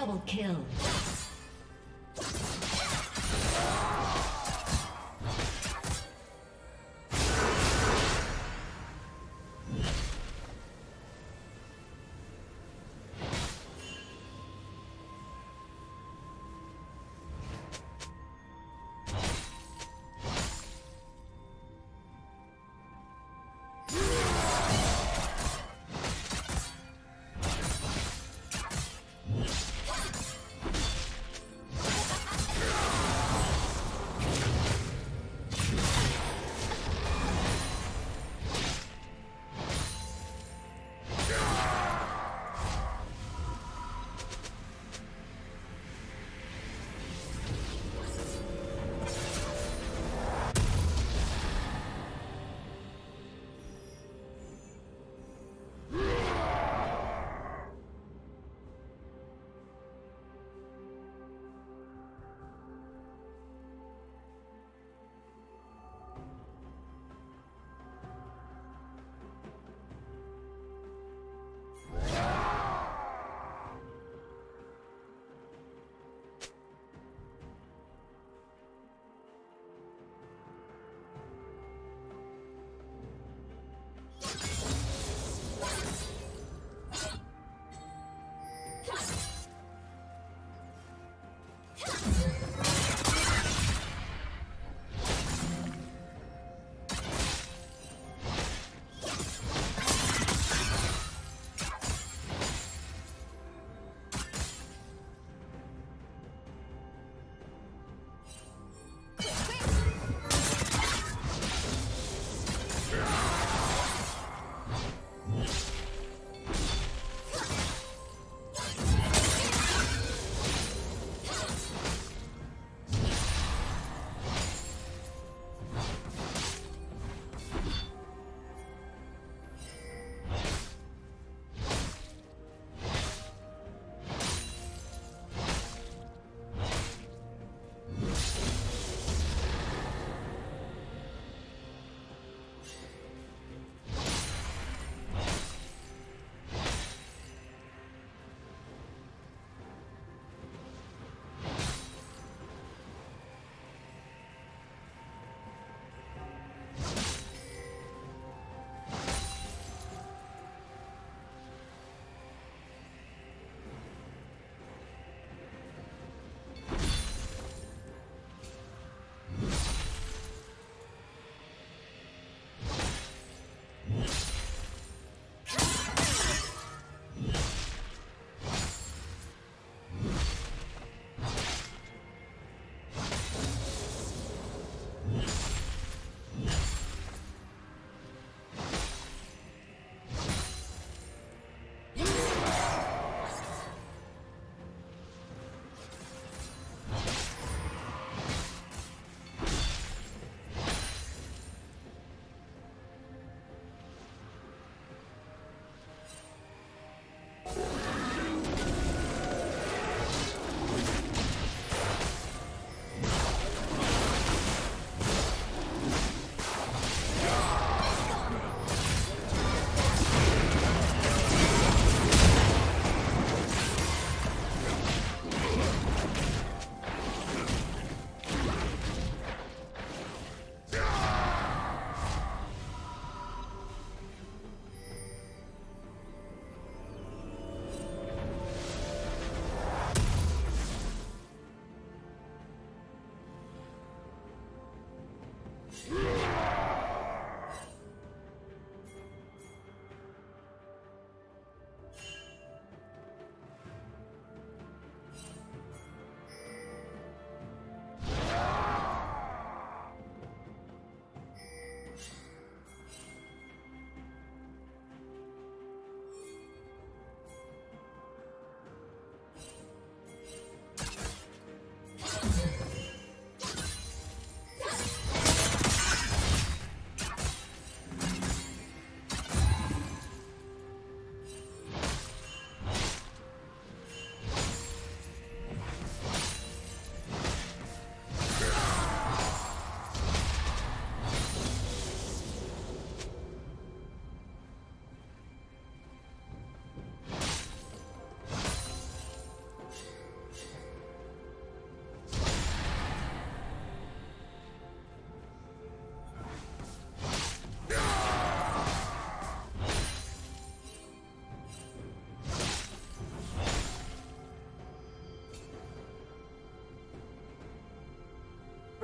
Double kill.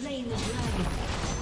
Slain the dragon.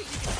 Hey!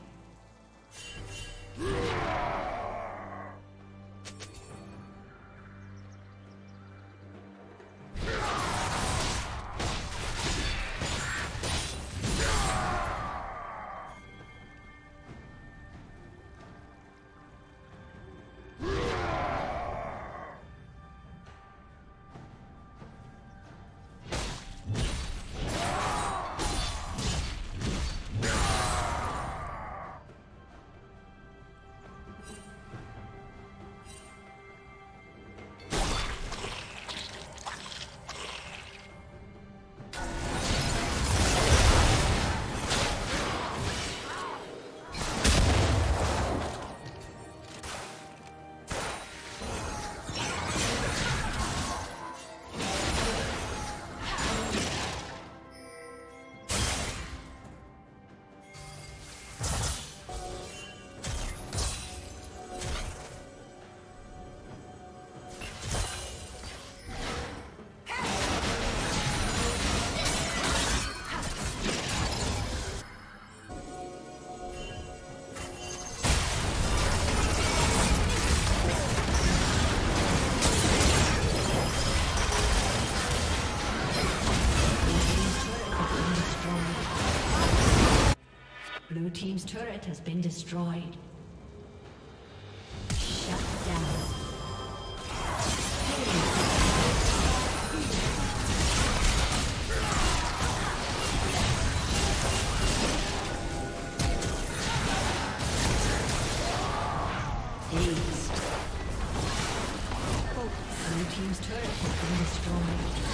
Turret has been destroyed. Shut down. Aced. Blue team's turret has been destroyed.